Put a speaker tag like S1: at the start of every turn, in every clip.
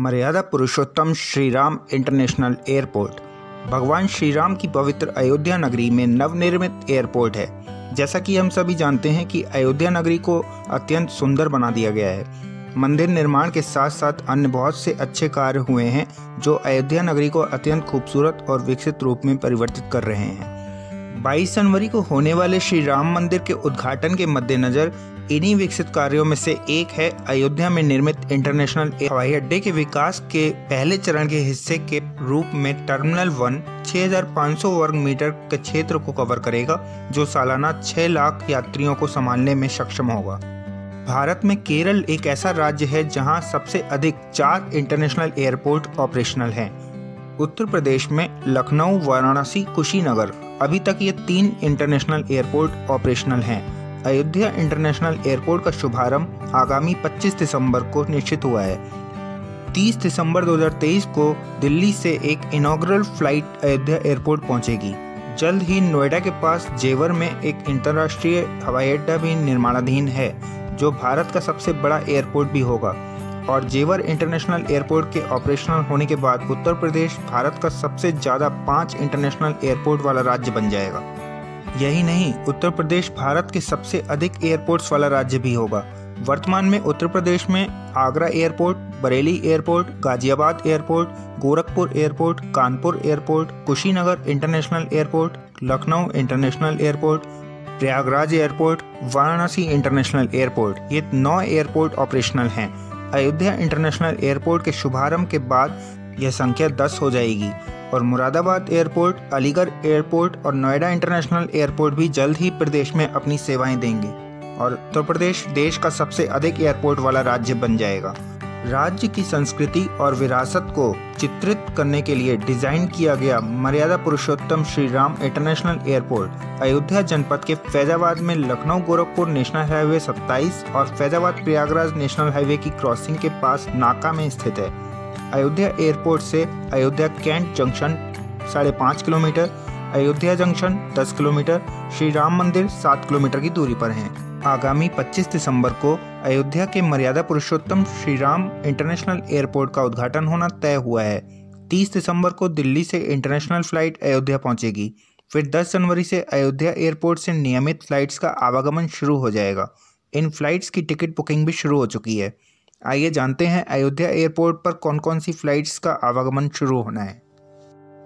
S1: मर्यादा पुरुषोत्तम Shri Ram international airport. भगवान श्री राम की पवित्र अयोध्या नगरी में नवनिर्मित एयरपोर्ट है। जैसा कि हम सभी जानते हैं कि अयोध्या नगरी को अत्यंत सुंदर बना दिया गया है। मंदिर निर्माण के साथ साथ अन्य बहुत से अच्छे कार्य हुए हैं, जो अयोध्या नगरी को अत्यंत खूबसूरत और विकसित रूप में परिवर्तित कर रहे हैं। 22 जनवरी को होने वाले श्री राम मंदिर के उद्घाटन के मद्देनजर इन्हीं विकसित कार्यों में से एक है अयोध्या में निर्मित इंटरनेशनल हवाई अड्डे के विकास के पहले चरण के हिस्से के रूप में टर्मिनल वन 6,500 वर्ग मीटर के क्षेत्र को कवर करेगा जो सालाना 6 लाख यात्रियों को संभालने में सक्षम होगा। भारत में केरल एक ऐसा राज्य है जहाँ सबसे अधिक चार इंटरनेशनल एयरपोर्ट ऑपरेशनल हैं। उत्तर प्रदेश में लखनऊ वाराणसी कुशीनगर अभी तक ये तीन इंटरनेशनल एयरपोर्ट ऑपरेशनल हैं। अयोध्या इंटरनेशनल एयरपोर्ट का शुभारंभ आगामी 25 दिसंबर को निश्चित हुआ है। 30 दिसंबर 2023 को दिल्ली से एक इनाग्रल फ़्लाइट अयोध्या एयरपोर्ट पहुंचेगी। जल्द ही नोएडा के पास जेवर में एक अंतर्राष्ट्रीय हवाई अड्डा भी निर्माणाधीन है, जो भारत का सबसे बड़ा एयरपोर्ट भी होगा। और जेवर इंटरनेशनल एयरपोर्ट के ऑपरेशनल होने के बाद उत्तर प्रदेश भारत का सबसे ज़्यादा पाँच इंटरनेशनल एयरपोर्ट वाला राज्य बन जाएगा। यही नहीं, उत्तर प्रदेश भारत के सबसे अधिक एयरपोर्ट्स वाला राज्य भी होगा। वर्तमान में उत्तर प्रदेश में Agra airport Bareilly airport Ghaziabad airport Gorakhpur airport Kanpur airport Kushinagar international airport Lucknow international airport Prayagraj airport Varanasi international airport ये नौ एयरपोर्ट ऑपरेशनल हैं। अयोध्या इंटरनेशनल एयरपोर्ट के शुभारंभ के बाद यह संख्या दस हो जाएगी। और मुरादाबाद एयरपोर्ट, अलीगढ़ एयरपोर्ट और नोएडा इंटरनेशनल एयरपोर्ट भी जल्द ही प्रदेश में अपनी सेवाएँ देंगे और उत्तर प्रदेश देश का सबसे अधिक एयरपोर्ट वाला राज्य बन जाएगा। राज्य की संस्कृति और विरासत को चित्रित करने के लिए डिज़ाइन किया गया मर्यादा पुरुषोत्तम श्री राम इंटरनेशनल एयरपोर्ट, अयोध्या जनपद के फैजाबाद में लखनऊ गोरखपुर नेशनल हाईवे 27 और फैजाबाद प्रयागराज नेशनल हाईवे की क्रॉसिंग के पास नाका में स्थित है। अयोध्या एयरपोर्ट से अयोध्या कैंट जंक्शन साढ़े पाँच kilometre, Ayodhya junction 10 kilometre, Shri Ram मंदिर 7 किलोमीटर की दूरी पर हैं। आगामी 25 दिसंबर को अयोध्या के मर्यादा पुरुषोत्तम श्री राम इंटरनेशनल एयरपोर्ट का उद्घाटन होना तय हुआ है। 30 दिसंबर को दिल्ली से इंटरनेशनल फ़्लाइट अयोध्या पहुंचेगी। फिर 10 जनवरी से अयोध्या एयरपोर्ट से नियमित फ्लाइट्स का आवागमन शुरू हो जाएगा। इन फ्लाइट्स की टिकट बुकिंग भी शुरू हो चुकी है। आइए जानते हैं अयोध्या एयरपोर्ट पर कौन कौन सी फ्लाइट्स का आवागमन शुरू होना है।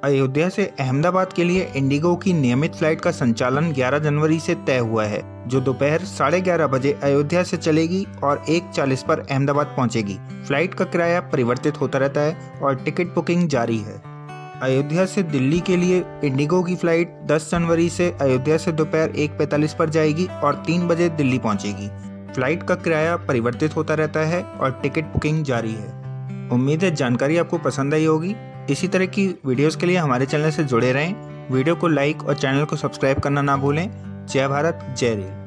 S1: अयोध्या से अहमदाबाद के लिए इंडिगो की नियमित फ़्लाइट का संचालन 11 जनवरी से तय हुआ है, जो दोपहर साढ़े ग्यारह बजे अयोध्या से चलेगी और एक चालीस पर अहमदाबाद पहुंचेगी। फ़्लाइट का किराया परिवर्तित होता रहता है और टिकट बुकिंग जारी है। अयोध्या से दिल्ली के लिए इंडिगो की फ़्लाइट 10 जनवरी से अयोध्या से दोपहर एक पर जाएगी और तीन बजे दिल्ली पहुंचेगी। फ़्लाइट का किराया परिवर्तित होता रहता है और टिकट बुकिंग जारी है। उम्मीद है जानकारी आपको पसंद आई होगी। इसी तरह की वीडियोस के लिए हमारे चैनल से जुड़े रहें। वीडियो को लाइक और चैनल को सब्सक्राइब करना ना भूलें। जय भारत, जय रेल।